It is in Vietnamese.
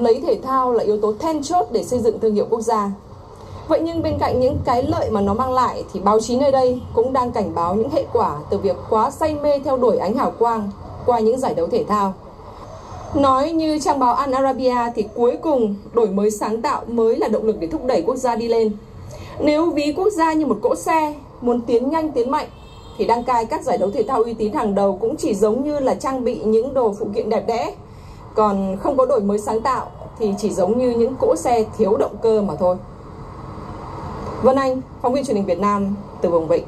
Lấy thể thao là yếu tố then chốt để xây dựng thương hiệu quốc gia. Vậy nhưng bên cạnh những cái lợi mà nó mang lại thì báo chí nơi đây cũng đang cảnh báo những hệ quả từ việc quá say mê theo đuổi ánh hào quang qua những giải đấu thể thao. Nói như trang báo Al Arabia thì cuối cùng đổi mới sáng tạo mới là động lực để thúc đẩy quốc gia đi lên. Nếu ví quốc gia như một cỗ xe, muốn tiến nhanh tiến mạnh thì đăng cai các giải đấu thể thao uy tín hàng đầu cũng chỉ giống như là trang bị những đồ phụ kiện đẹp đẽ. Còn không có đổi mới sáng tạo thì chỉ giống như những cỗ xe thiếu động cơ mà thôi. Vân Anh, phóng viên truyền hình Việt Nam từ vùng Vịnh.